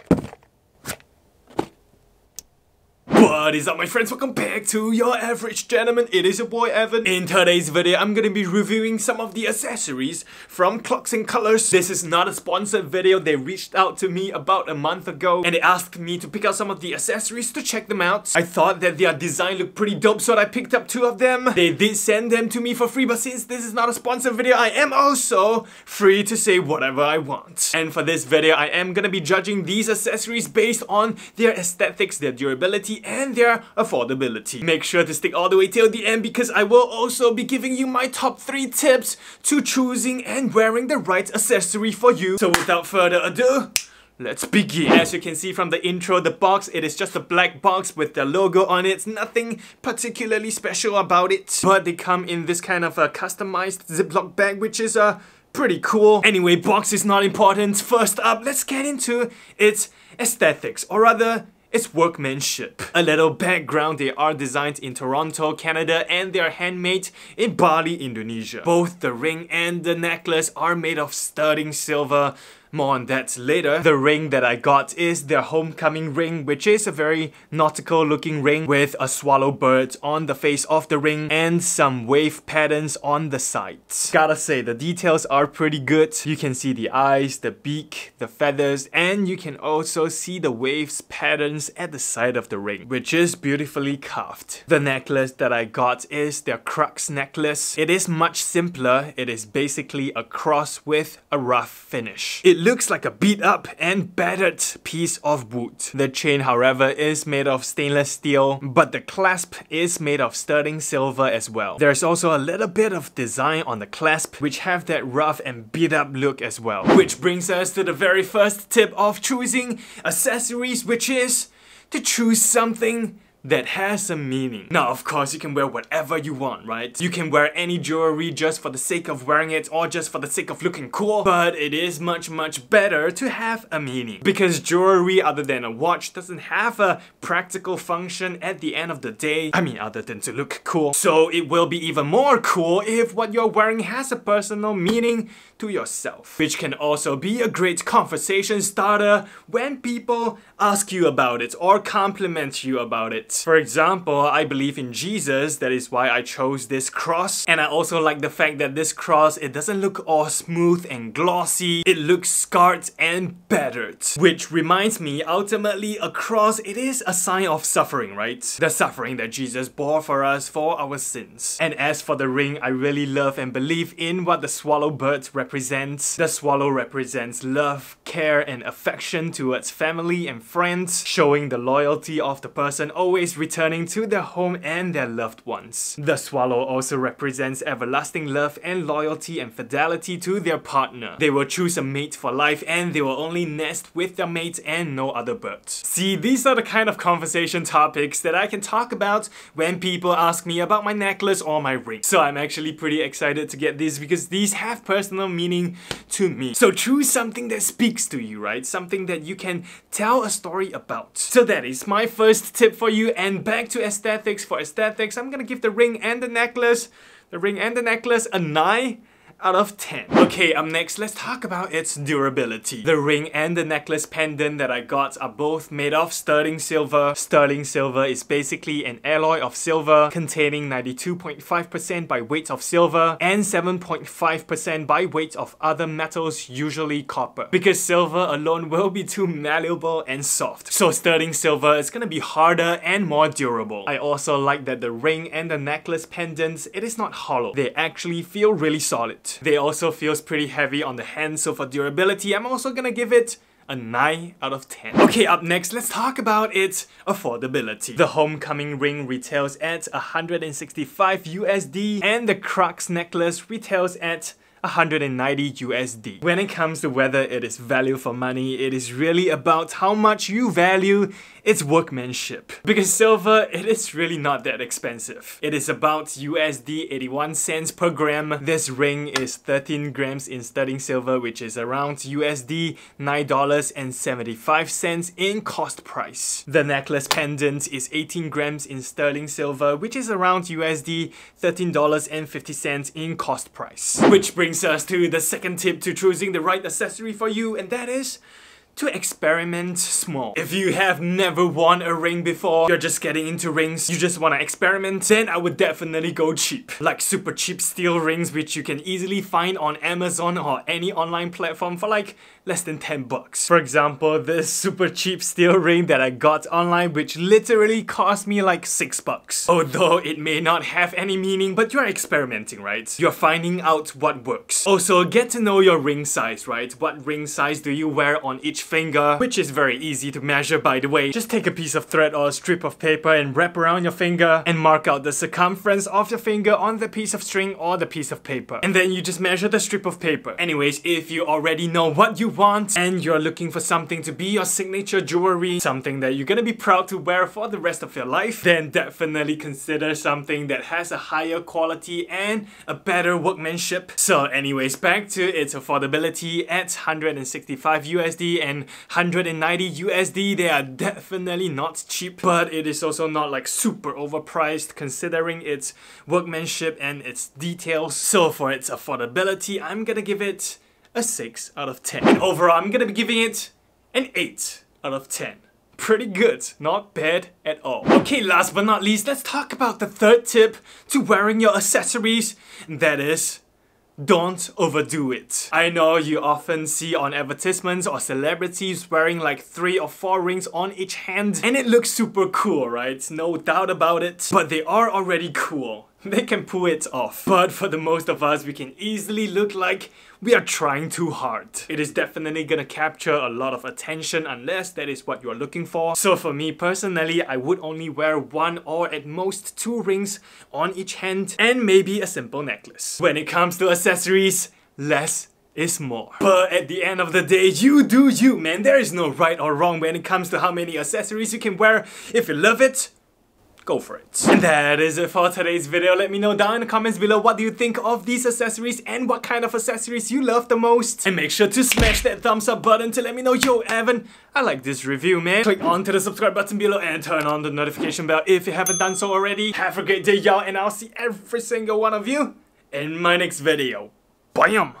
you what is up my friends, welcome back to your average gentleman, it is your boy Evan. In today's video, I'm gonna be reviewing some of the accessories from Clocks and Colours. This is not a sponsored video, they reached out to me about a month ago and they asked me to pick out some of the accessories to check them out. I thought that their design looked pretty dope so I picked up two of them. They did send them to me for free but since this is not a sponsored video, I am also free to say whatever I want. And for this video, I am gonna be judging these accessories based on their aesthetics, their durability, and their affordability. Make sure to stick all the way till the end because I will also be giving you my top 3 tips to choosing and wearing the right accessory for you. So without further ado, Let's begin. As you can see from the intro, the box, it is just a black box with the logo on it. Nothing particularly special about it. But they come in this kind of a customized Ziploc bag, which is uh, pretty cool. Anyway, box is not important. First up, let's get into its aesthetics, or rather, its workmanship. A little background, they are designed in Toronto, Canada and they are handmade in Bali, Indonesia. Both the ring and the necklace are made of sterling silver more on that later. The ring that I got is their homecoming ring, which is a very nautical looking ring with a swallow bird on the face of the ring and some wave patterns on the sides. Gotta say, the details are pretty good. You can see the eyes, the beak, the feathers, and you can also see the waves patterns at the side of the ring, which is beautifully carved. The necklace that I got is their crux necklace. It is much simpler. It is basically a cross with a rough finish. It looks like a beat up and battered piece of wood. The chain however is made of stainless steel, but the clasp is made of sterling silver as well. There's also a little bit of design on the clasp which have that rough and beat up look as well. Which brings us to the very first tip of choosing accessories which is to choose something that has a meaning. Now, of course, you can wear whatever you want, right? You can wear any jewelry just for the sake of wearing it or just for the sake of looking cool, but it is much, much better to have a meaning. Because jewelry, other than a watch, doesn't have a practical function at the end of the day. I mean, other than to look cool. So it will be even more cool if what you're wearing has a personal meaning to yourself. Which can also be a great conversation starter when people ask you about it or compliment you about it. For example, I believe in Jesus, that is why I chose this cross. And I also like the fact that this cross, it doesn't look all smooth and glossy. It looks scarred and battered. Which reminds me, ultimately, a cross, it is a sign of suffering, right? The suffering that Jesus bore for us for our sins. And as for the ring, I really love and believe in what the swallow bird represents. The swallow represents love, care, and affection towards family and friends, showing the loyalty of the person always always returning to their home and their loved ones. The swallow also represents everlasting love and loyalty and fidelity to their partner. They will choose a mate for life and they will only nest with their mate and no other birds. See, these are the kind of conversation topics that I can talk about when people ask me about my necklace or my ring. So I'm actually pretty excited to get these because these have personal meaning to me. So choose something that speaks to you, right? Something that you can tell a story about. So that is my first tip for you and back to aesthetics. For aesthetics, I'm gonna give the ring and the necklace, the ring and the necklace a 9 out of 10. Okay, up next, let's talk about its durability. The ring and the necklace pendant that I got are both made of sterling silver. Sterling silver is basically an alloy of silver containing 92.5% by weight of silver and 7.5% by weight of other metals, usually copper. Because silver alone will be too malleable and soft. So sterling silver is gonna be harder and more durable. I also like that the ring and the necklace pendants, it is not hollow. They actually feel really solid. They also feels pretty heavy on the hand, so for durability, I'm also gonna give it a 9 out of 10. Okay, up next, let's talk about its affordability. The homecoming ring retails at 165 USD and the crux necklace retails at 190 USD. When it comes to whether it is value for money, it is really about how much you value its workmanship. Because silver, it is really not that expensive. It is about USD 81 cents per gram. This ring is 13 grams in sterling silver, which is around USD $9.75 in cost price. The necklace pendant is 18 grams in sterling silver, which is around USD $13.50 in cost price. Which brings us to the second tip to choosing the right accessory for you, and that is to experiment small. If you have never worn a ring before, you're just getting into rings, you just wanna experiment, then I would definitely go cheap. Like super cheap steel rings which you can easily find on Amazon or any online platform for like less than 10 bucks. For example, this super cheap steel ring that I got online which literally cost me like 6 bucks. Although it may not have any meaning, but you're experimenting, right? You're finding out what works. Also, get to know your ring size, right? What ring size do you wear on each finger? Which is very easy to measure by the way. Just take a piece of thread or a strip of paper and wrap around your finger and mark out the circumference of your finger on the piece of string or the piece of paper. And then you just measure the strip of paper. Anyways, if you already know what you want and you're looking for something to be your signature jewelry, something that you're gonna be proud to wear for the rest of your life, then definitely consider something that has a higher quality and a better workmanship. So anyways, back to its affordability at 165 USD and 190 USD. They are definitely not cheap, but it is also not like super overpriced considering its workmanship and its details. So for its affordability, I'm gonna give it a 6 out of 10. And overall, I'm gonna be giving it an 8 out of 10. Pretty good, not bad at all. Okay, last but not least, let's talk about the third tip to wearing your accessories. And that is, don't overdo it. I know you often see on advertisements or celebrities wearing like three or four rings on each hand and it looks super cool, right? No doubt about it. But they are already cool. They can pull it off. But for the most of us, we can easily look like we are trying too hard. It is definitely gonna capture a lot of attention unless that is what you're looking for. So for me personally, I would only wear one or at most two rings on each hand and maybe a simple necklace. When it comes to accessories, less is more. But at the end of the day, you do you, man. There is no right or wrong when it comes to how many accessories you can wear. If you love it, go for it. And that is it for today's video. Let me know down in the comments below what do you think of these accessories and what kind of accessories you love the most. And make sure to smash that thumbs up button to let me know, yo Evan, I like this review man. Click onto the subscribe button below and turn on the notification bell if you haven't done so already. Have a great day y'all and I'll see every single one of you in my next video. Bam!